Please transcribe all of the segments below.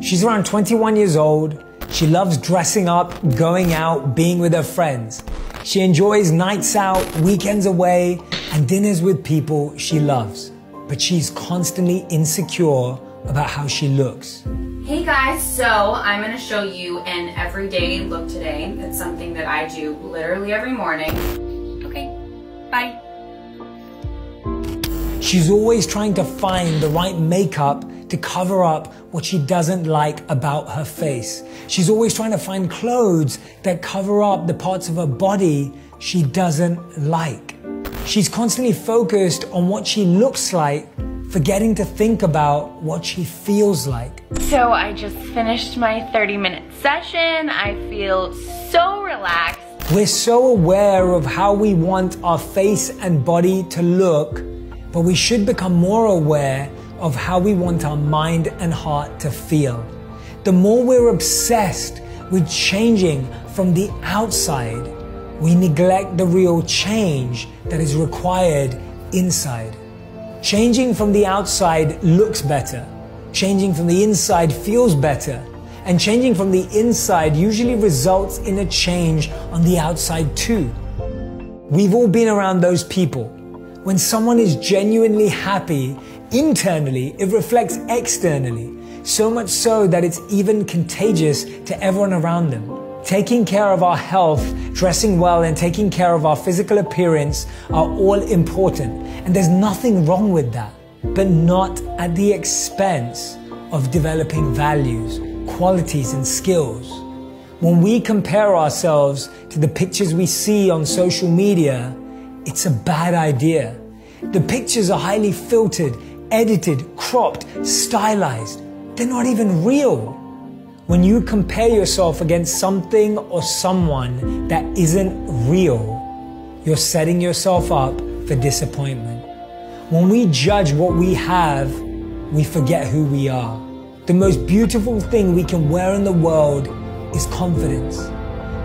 She's around 21 years old. She loves dressing up, going out, being with her friends. She enjoys nights out, weekends away, and dinners with people she loves. But she's constantly insecure about how she looks. Hey guys, so I'm gonna show you an everyday look today. It's something that I do literally every morning. Okay, bye. She's always trying to find the right makeup to cover up what she doesn't like about her face. She's always trying to find clothes that cover up the parts of her body she doesn't like. She's constantly focused on what she looks like, forgetting to think about what she feels like. So I just finished my 30 minute session. I feel so relaxed. We're so aware of how we want our face and body to look, but we should become more aware of how we want our mind and heart to feel. The more we're obsessed with changing from the outside, we neglect the real change that is required inside. Changing from the outside looks better. Changing from the inside feels better. And changing from the inside usually results in a change on the outside too. We've all been around those people. When someone is genuinely happy internally, it reflects externally, so much so that it's even contagious to everyone around them. Taking care of our health, dressing well, and taking care of our physical appearance are all important. And there's nothing wrong with that, but not at the expense of developing values, qualities, and skills. When we compare ourselves to the pictures we see on social media, it's a bad idea. The pictures are highly filtered, edited, cropped, stylized. They're not even real. When you compare yourself against something or someone that isn't real, you're setting yourself up for disappointment. When we judge what we have, we forget who we are. The most beautiful thing we can wear in the world is confidence.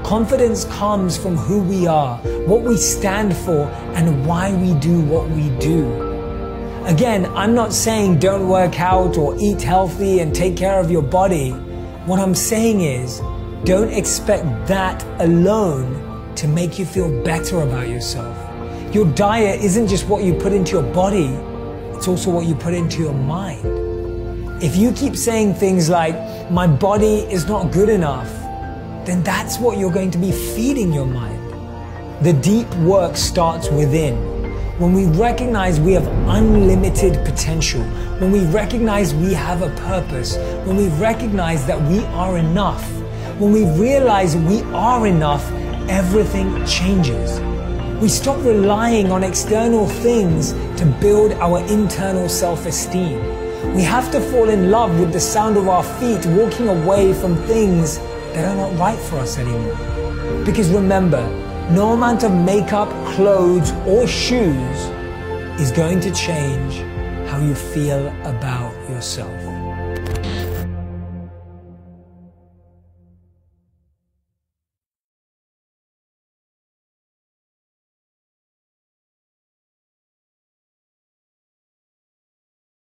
Confidence comes from who we are, what we stand for, and why we do what we do. Again, I'm not saying don't work out or eat healthy and take care of your body. What I'm saying is, don't expect that alone to make you feel better about yourself. Your diet isn't just what you put into your body, it's also what you put into your mind. If you keep saying things like, my body is not good enough, then that's what you're going to be feeding your mind. The deep work starts within. When we recognize we have unlimited potential, when we recognize we have a purpose, when we recognize that we are enough, when we realize we are enough, everything changes. We stop relying on external things to build our internal self esteem. We have to fall in love with the sound of our feet walking away from things that are not right for us anymore. Because remember, no amount of makeup, clothes, or shoes is going to change how you feel about yourself.